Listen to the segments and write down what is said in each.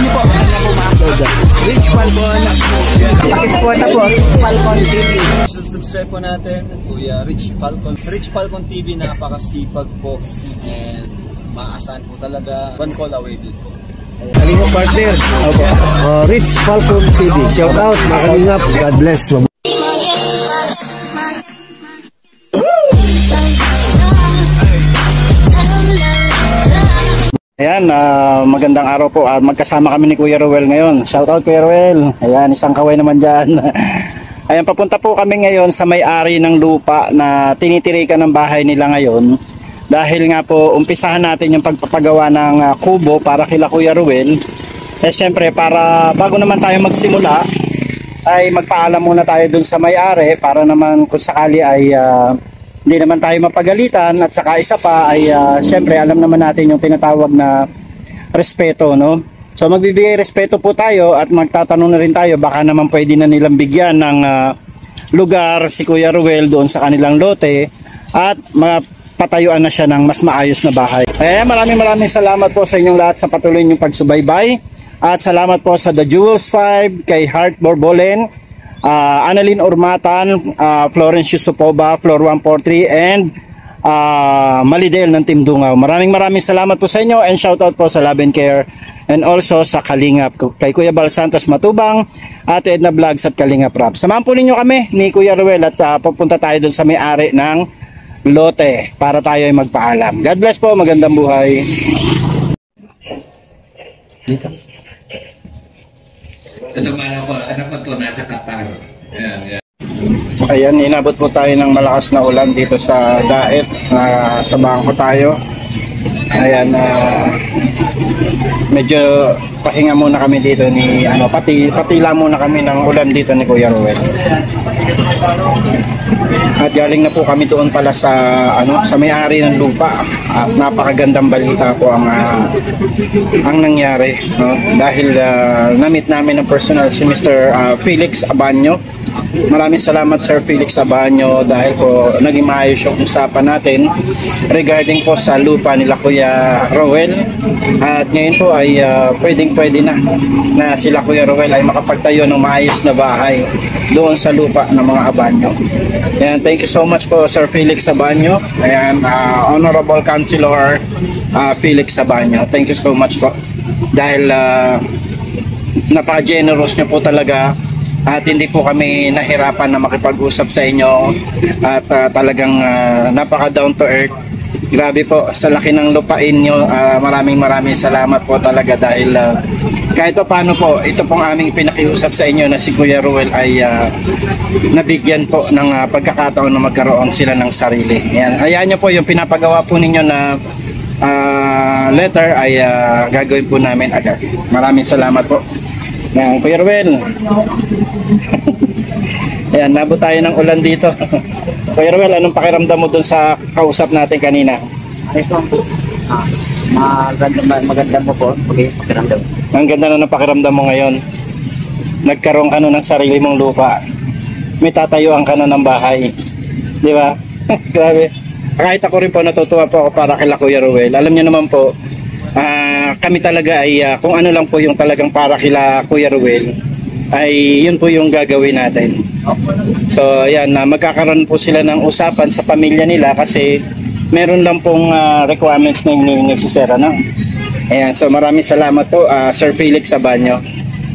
niyo po. Rich Falcon. Pakisuporta po, Falcon TV. Sub- Subscribe po natin, Kuya Rich Falcon. Rich Falcon TV, napakasipag po. And maasahan po talaga. One call away din po. Kalingap partner. Opo. Uh, Rich Falcon TV. Shout out mga kalingap. God bless. Ayan, ah, magandang araw po. Ah, magkasama kami ni Kuya Ruel ngayon. Shout out Kuya Ruel. Ayan, isang kaway naman dyan. Ayan, papunta po kami ngayon sa may-ari ng lupa na tinitirikan ng bahay nila ngayon. Dahil nga po, umpisahan natin yung pagpapagawa ng ah, kubo para kila Kuya Ruel. Eh, syempre, para bago naman tayo magsimula, ay magpaalam muna tayo dun sa may-ari para naman kung sakali ay ah, hindi naman tayo mapagalitan at saka isa pa ay ah, syempre alam naman natin yung tinatawag na respeto no? So magbibigay respeto po tayo at magtatanong na rin tayo. Baka naman pwede na nilang bigyan ng ah, lugar si Kuya Ruel doon sa kanilang lote at mapatayuan na siya ng mas maayos na bahay. Kaya maraming maraming salamat po sa inyong lahat sa patuloy niyong pagsubaybay at salamat po sa The Jewels 5 kay Heart Borbolen uh, Annalyn Urmatan, uh, Florence Yusupova, Floor 143 and uh, Malidel ng Team Dungaw. Maraming maraming salamat po sa inyo and shoutout po sa Love and Care and also sa Kalingap kay Kuya Bal Santos Matubang, Ate Edna Vlogs at Kalingap Rap. Samahan po ninyo kami ni Kuya Ruel at uh, pupunta tayo dun sa may-ari ng lote para tayo ay magpaalam. God bless po, magandang buhay. Ito anak ko, anak ko to nasa Qatar. Yan, yan. Ayan, inabot po tayo ng malakas na ulan dito sa Daet na sa bangko tayo. Ayan, ah, medyo pahinga muna kami dito ni ano pati patila muna kami ng ulan dito ni Kuya Ruel. At galing na po kami doon pala sa ano sa may-ari ng lupa. At napakagandang balita po ang ah, ang nangyari no? dahil ah, na-meet namin ng personal si Mr. ah, Felix Abanyo. Maraming salamat Sir Felix Abanyo dahil po naging maayos yung usapan natin regarding po sa lupa nila Kuya Roel. At ngayon po ay ah, pwedeng pwede na na sila Kuya Roel ay makapagtayo ng maayos na bahay doon sa lupa ng mga Abanyo. Ayan, thank you so much po Sir Felix Abanyo. Ayan, ah, Honorable Councilor ah, Felix Abanyo. Thank you so much po. Dahil ah, napaka-generous niyo po talaga at hindi po kami nahirapan na makipag-usap sa inyo. At ah, talagang ah, napaka down to earth. Grabe po sa laki ng lupain nyo. Ah, maraming maraming salamat po talaga dahil ah, kahit pa paano po ito pong aming pinakiusap sa inyo na si Kuya Ruel ay ah, nabigyan po ng ah, pagkakataon na magkaroon sila ng sarili. Yan. hayaan nyo po yung pinapagawa po ninyo na ah, letter ay ah, gagawin po namin agad. Maraming salamat po ng Ruel. Ayan, nabot tayo ng ulan dito. Ruel, anong pakiramdam mo dun sa kausap natin kanina? Ito ah, maganda, maganda mo po. Okay, pakiramdam. Ang ganda na ng pakiramdam mo ngayon. Nagkaroon ka na ng sarili mong lupa. May tatayuan ka na ng bahay. Di ba? Grabe. Kahit ako rin po natutuwa po ako para kay Kuya Ruel. Alam niyo naman po, kami talaga ay ah, kung ano lang po yung talagang para kila Kuya Ruel ay yun po yung gagawin natin. So ayan, na magkakaroon po sila ng usapan sa pamilya nila kasi meron lang pong ah, requirements na hinihingi si Sir ano. Ayan, so maraming salamat po ah, Sir Felix Sabanyo.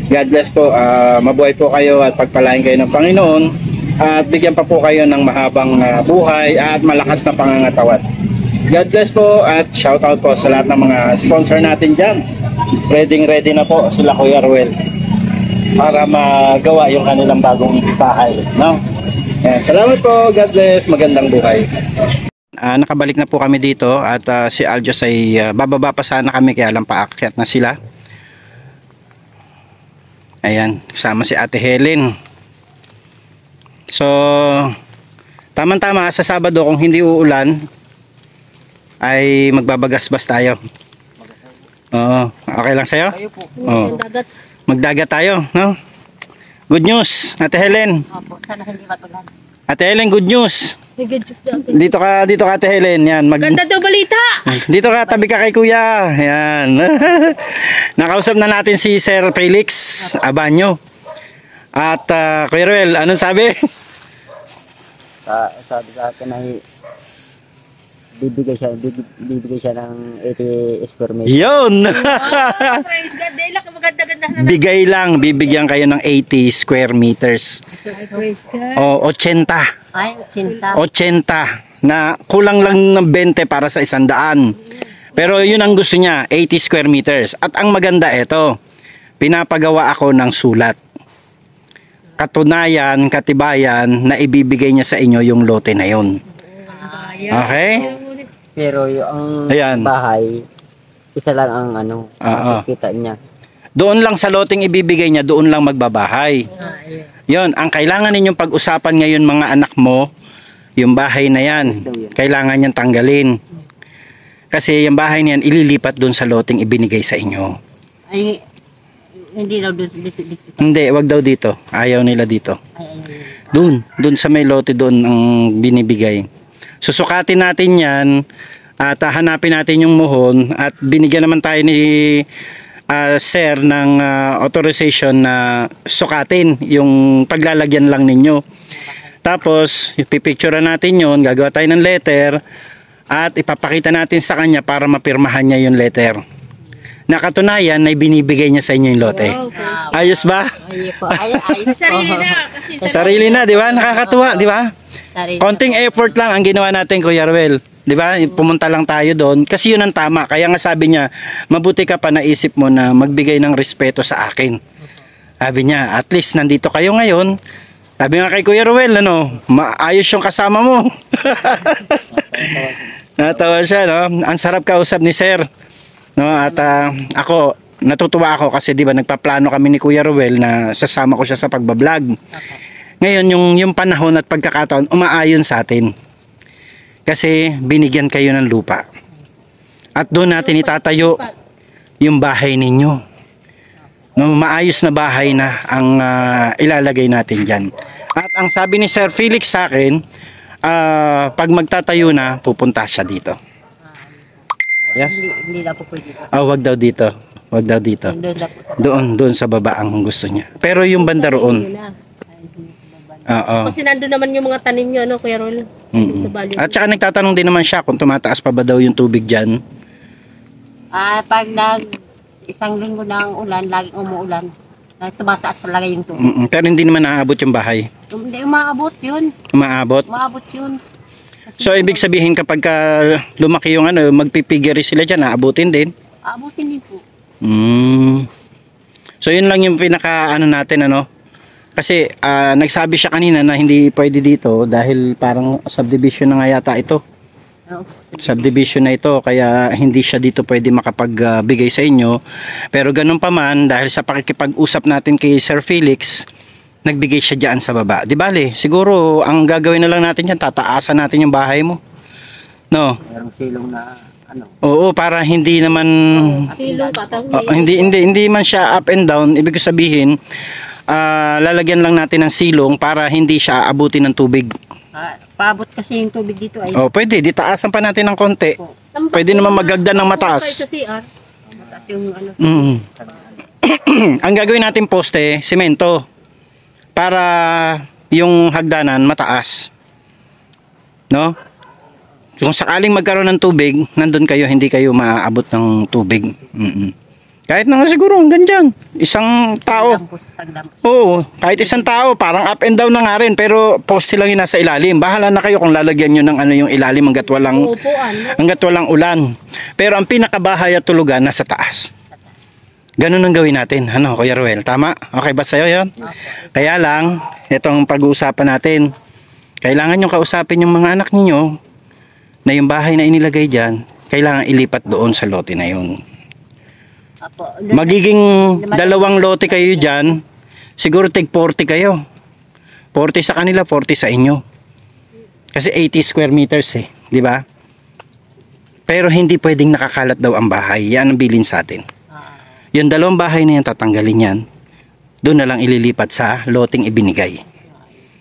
God bless po. ah, mabuhay po kayo at pagpalain kayo ng Panginoon at bigyan pa po kayo ng mahabang ah, buhay at malakas na pangangatawan. God bless po at shout out po sa lahat ng mga sponsor natin dyan. Ready ready na po sila Kuya Ruel para magawa yung kanilang bagong bahay. No? Ayan, salamat po. God bless. Magandang buhay. Ah, nakabalik na po kami dito at ah, si Aljos ay ah, bababa pa sana kami kaya lang paakyat na sila. Ayan, kasama si Ate Helen. So, tamang-tama sa Sabado kung hindi uulan ay magbabagasbas tayo. Oo, okay lang sa'yo? Kayo po. Oo. Dagat. Magdagat tayo, no? Good news, Ate Helen. Opo, sana hindi matulan. Ate Helen, good news. Nag-adjust daw. Dito ka, dito ka Ate Helen. Yan, mag, Ganda daw balita! Dito ka, tabi ka kay kuya. Yan. Nakausap na natin si Sir Felix Abanyo. At ah, Kuya Ruel, anong sabi? Sa, sabi sa akin ay bibigay siya bibig- bibigay siya ng 80 square meter. Yun! Oh, praise God. Dahil lang maganda-ganda. Bigay lang, bibigyan kayo ng 80 square meters. Ay, praise God. O 80. Ay, cinta. 80 na kulang lang ng 20 para sa isang daan. Pero yun ang gusto niya, 80 square meters. At ang maganda ito, pinapagawa ako ng sulat. Katunayan, katibayan na ibibigay niya sa inyo yung lote na yun. Okay? Pero yung Ayan. bahay isa lang ang ano, Oo. makikita niya. Doon lang sa loteng ibibigay niya, doon lang magbabahay. Yon, ang kailangan ninyong pag-usapan ngayon mga anak mo, yung bahay na yan, kailangan niyang tanggalin. Kasi yung bahay niyan, ililipat doon sa loteng ibinigay sa inyo. Ay, hindi daw dito. dito, dito. Hindi, wag daw dito. Ayaw nila dito. Ay, ay, ay. Doon, doon sa may lote doon ang binibigay. Susukatin natin yan at ah, hanapin natin yung muhon at binigyan naman tayo ni ah, sir ng ah, authorization na sukatin yung paglalagyan lang ninyo. Tapos, pipicturean natin yon gagawa tayo ng letter at ipapakita natin sa kanya para mapirmahan niya yung letter. Nakatunayan na binibigay niya sa inyo yung lote. Ayos ba? Ay, po. Ay. Sarili na. Kasi Sa sarili na, di ba? Nakakatuwa, di ba? sarili. Konting effort lang ang ginawa natin, Kuya Ruel. Di ba? Pumunta lang tayo doon kasi yun ang tama. Kaya nga sabi niya, mabuti ka pa naisip mo na magbigay ng respeto sa akin. Sabi niya, at least nandito kayo ngayon. Sabi nga kay Kuya Ruel, ano, maayos yung kasama mo. Natawa siya, no? Ang sarap kausap ni Sir. No, at ah, ako, natutuwa ako kasi 'di ba nagpaplano kami ni Kuya Ruel na sasama ko siya sa pagbablog. Ngayon yung yung panahon at pagkakataon umaayon sa atin. Kasi binigyan kayo ng lupa. At doon natin itatayo yung bahay ninyo. No, maayos na bahay na ang ah, ilalagay natin diyan. At ang sabi ni Sir Felix sa akin, ah, pag magtatayo na, pupunta siya dito. Yes? Hindi, hindi na po pwede. Ah, wag daw dito. Wag daw dito. Doon Doon, doon sa baba ang gusto niya. Pero yung banda roon. Na. Oo. Kasi nandun naman yung mga tanim nyo, ano, Kuya Rol? Sa balyo. At saka nagtatanong din naman siya kung tumataas pa ba daw yung tubig dyan. Ah, pag nag isang linggo ng ulan, laging umuulan, na tumataas talaga yung tubig. Mm-mm. Pero hindi naman naaabot yung bahay. Hindi umaabot yun. Umaabot. Umaabot yun. So, ibig sabihin kapag ka lumaki yung ano, magpipigiri sila dyan, aabutin din. Aabutin din po. Mm. So, yun lang yung pinaka ano natin, ano. Kasi ah, nagsabi siya kanina na hindi pwede dito dahil parang subdivision na nga yata ito. Subdivision na ito kaya hindi siya dito pwede makapagbigay sa inyo pero ganun pa man dahil sa pakikipag-usap natin kay Sir Felix nagbigay siya diyan sa baba di bale siguro ang gagawin na lang natin yan tataasan natin yung bahay mo no Merong silong na ano, oo para hindi naman Silong patang oh, hindi hindi hindi man siya up and down ibig sabihin ah, lalagyan lang natin ng silong para hindi siya abutin ng tubig Ah, paabot kasi yung tubig dito ay. oh pwede di taasan pa natin ng konti pwede naman magagdan ng mataas Sa CR. Mataas yung ano. Mm. ang gagawin natin poste, semento. Para yung hagdanan mataas. No? Kung sakaling magkaroon ng tubig, nandun kayo, hindi kayo maaabot ng tubig. Mm-mm. Kahit na nga siguro, hanggang dyan. Isang tao. Oo, kahit isang tao, parang up and down na nga rin, pero poste lang yung nasa ilalim. Bahala na kayo kung lalagyan nyo ng ano yung ilalim hanggat walang Upuan. no? hanggat walang ulan. Pero ang pinakabahay at tulugan nasa taas. Ganun ang gawin natin. Ano, Kuya Ruel? Tama? Okay ba sa'yo yon? Kaya lang, itong pag-uusapan natin, kailangan yung kausapin yung mga anak ninyo na yung bahay na inilagay dyan, kailangan ilipat doon sa lote na yun. Magiging dalawang lote kayo dyan, siguro tig 40 kayo. 40 sa kanila, 40 sa inyo. Kasi 80 square meters eh, di ba? Pero hindi pwedeng nakakalat daw ang bahay. Yan ang bilin sa atin. Yung dalawang bahay na yan, tatanggalin yan. Doon na lang ililipat sa loting ibinigay.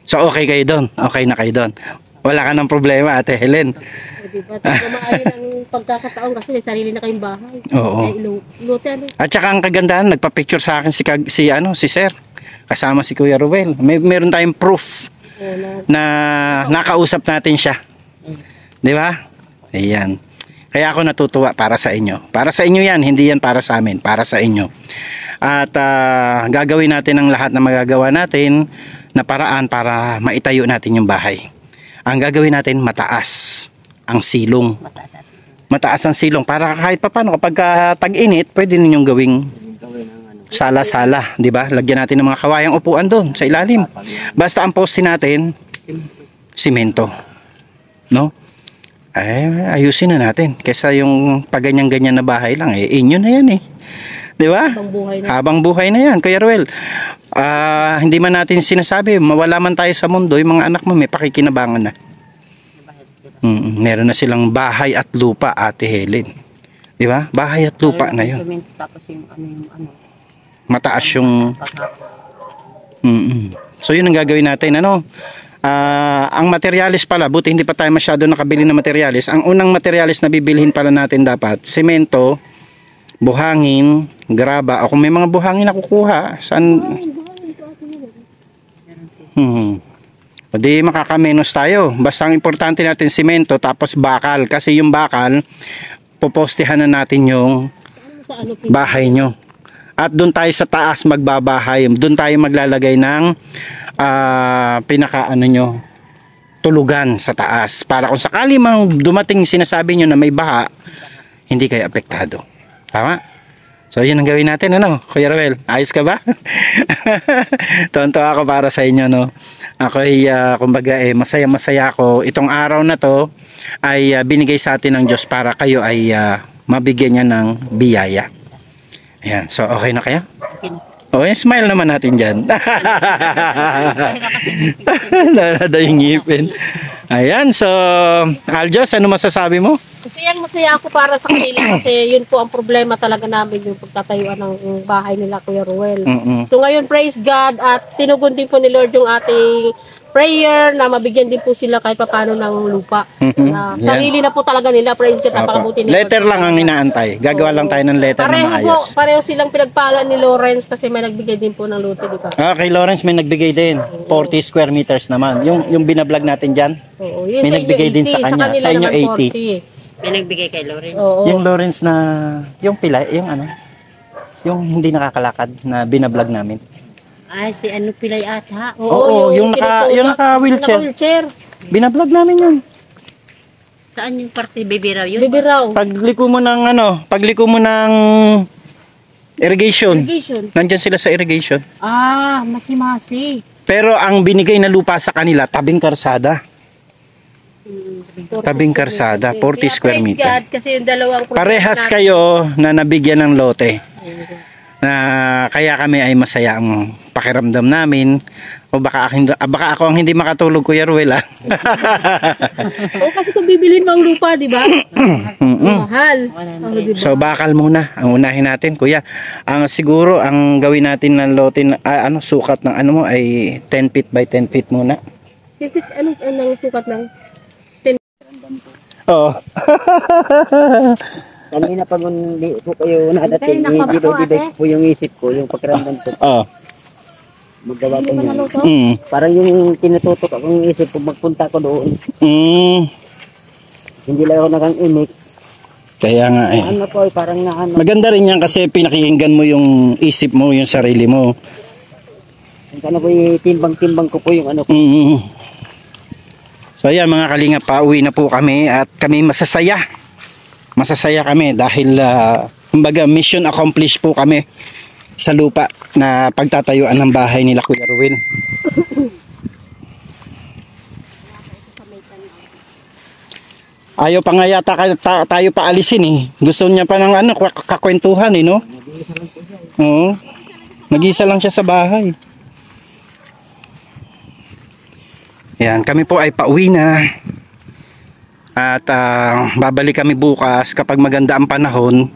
So okay kayo doon. Okay na kayo doon. Wala ka ng problema, Ate Helen. O, diba? Maayon ang pagkakataon kasi may sarili na kayong bahay. Oo. Ay, ano. At saka ang kagandahan, nagpa-picture sa akin si, Kag- si, ano, si Sir. Kasama si Kuya Ruel. May, meron tayong proof na, na nakausap natin siya. Di ba? Ayan. Kaya ako natutuwa para sa inyo. Para sa inyo yan, hindi yan para sa amin, para sa inyo. At ah, gagawin natin ang lahat na magagawa natin na paraan para maitayo natin yung bahay. Ang gagawin natin, mataas ang silong. Mataas at Mataas ang silong para kahit papano kapag ah, tag-init, pwede ninyong gawing sala-sala, 'di ba? Lagyan natin ng mga kawayang upuan doon sa ilalim. Basta ang poste natin simento. No? Ay, ayusin na natin. Kesa yung paganyan-ganyan na bahay lang eh, inyo na 'yan eh. 'Di ba? pang buhay na. Habang buhay na 'yan, Kuya Ruel. Ah, hindi man natin sinasabi, mawala man tayo sa mundo, yung mga anak mo may pakikinabangan na. Mm, meron na silang bahay at lupa, Ate Helen. 'Di ba? Bahay at lupa na. Cement, Tapos yung ano yung ano. Mataas yung paghapon. Mm-mm. So yun ang gagawin natin ano. Ah, ang materialis pala, buti hindi pa tayo masyado nakabili ng materialis. Ang unang materialis na bibilhin pala natin dapat, semento, buhangin, graba. O kung may mga buhangin na kukuha, saan? Hmm. O di tayo. Basta ang importante natin semento tapos bakal kasi yung bakal popostehan na natin yung bahay nyo. At doon tayo sa taas magbabahay. Doon tayo maglalagay ng ah, pinaka ano nyo, tulugan sa taas. Para kung sakali mang dumating sinasabi nyo na may baha, hindi kayo apektado. Tama? So yun ang gawin natin ano, Kuya Ruel. Ayos ka ba? Tonto ako para sa inyo no. Ako ay ah, kumbaga eh masaya-masaya ako. Itong araw na to ay ah, binigay sa atin ng Diyos para kayo ay ah, mabigyan niya ng biyaya. Ayan, so okay na kaya? Okay na. O, eh, smile naman natin dyan. Kasi Lalada yung ngipin. Ayan, so, Aljos, ano masasabi mo? Masayang masaya ako para sa kanila kasi yun po ang problema talaga namin yung pagtatayuan ng bahay nila Kuya Ruel. Mm-mm. So ngayon praise God at tinugon din po ni Lord yung ating prayer na mabigyan din po sila kahit papano ng lupa. Mhm. Na Yan. sarili na po talaga nila, praise God, napakabuti ni Letter lang ang inaantay. Gagawa lang tayo ng letter na Pareho po, maayos. pareho silang pinagpala ni Lawrence kasi may nagbigay din po ng luto, di ba? Ah, kay Lawrence may nagbigay din. 40 square meters naman. Yung yung binablog natin diyan. Oo, yun May sa nagbigay din 80, sa kanya. kanila Sa inyo naman 80. May nagbigay kay Loren. 40. Oo. Yung Lawrence na yung pila, yung ano? Yung hindi nakakalakad na binablog namin. Ay, si ano pilay ata. Oo, yung naka- tinutulak, yung naka-wheelchair. Naka-wheelchair. Binablog namin yun. Saan yung parte baby raw yun? Baby raw. Pagliko mo ng ano, pagliko mo ng irrigation. Irrigation. Nandyan sila sa irrigation. Ah, masi-masi. Pero ang binigay na lupa sa kanila, tabing karsada. Tabing karsada, 40 Kaya square praise meter. God, kasi yung dalawang Parehas natin- kayo na nabigyan ng lote. Na kaya kami ay masaya ang pakiramdam namin. O baka, ako, hindi- ah, baka ako ang hindi makatulog, Kuya Ruel. ah. Oo, kasi kung bibilin mo ang lupa, di ba? Mm-mm. Mahal. Oh, di ba? So bakal muna ang unahin natin kuya. Ang siguro ang gawin natin ng lote na- ah, ano sukat ng ano mo ay 10 feet by 10 feet muna. Tipit, anong, anong sukat ng Oo. Kanina pag hindi po kayo nadating, nakapako, dito-dito ate. po yung isip ko, yung pakiramdam ko, Oh. magawa ko yun. Mm. Parang yung tinututok akong isip ko, magpunta ko doon. Mm. Hindi lang ako nakang-imik. Kaya nga eh. Ano po, parang na ano. Maganda rin yan kasi pinakikinggan mo yung isip mo, yung sarili mo. Ano po, timbang-timbang ko po yung ano ko. Mm. So ayan mga kalinga, pauwi na po kami at kami masasaya. Masasaya kami dahil ah, kumbaga mission accomplished po kami sa lupa na pagtatayuan ng bahay nila Kuya Ruel. Ayaw pa nga yata ta- tayo pa alisin eh. Gusto niya pa ng ano, kak- kakwentuhan eh, no? Oo. Nag-isa lang siya sa bahay. Yan, kami po ay pauwi na. At ah, babalik kami bukas kapag maganda ang panahon.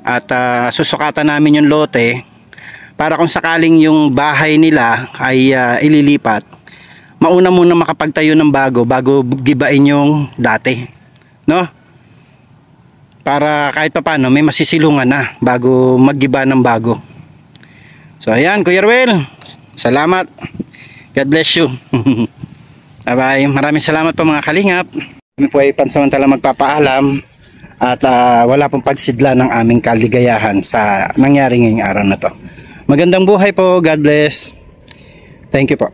At ah, susukatan namin yung lote para kung sakaling yung bahay nila ay ah, ililipat, mauna muna makapagtayo ng bago bago gibain yung dati. No? Para kahit papaano may masisilungan na bago maggiba ng bago. So ayan, Kuya Ruel. Salamat. God bless you. Bye-bye. Maraming salamat po mga kalingap. Kami po ay pansamantala magpapaalam at ah, wala pong pagsidla ng aming kaligayahan sa nangyari ngayong araw na to. Magandang buhay po. God bless. Thank you po.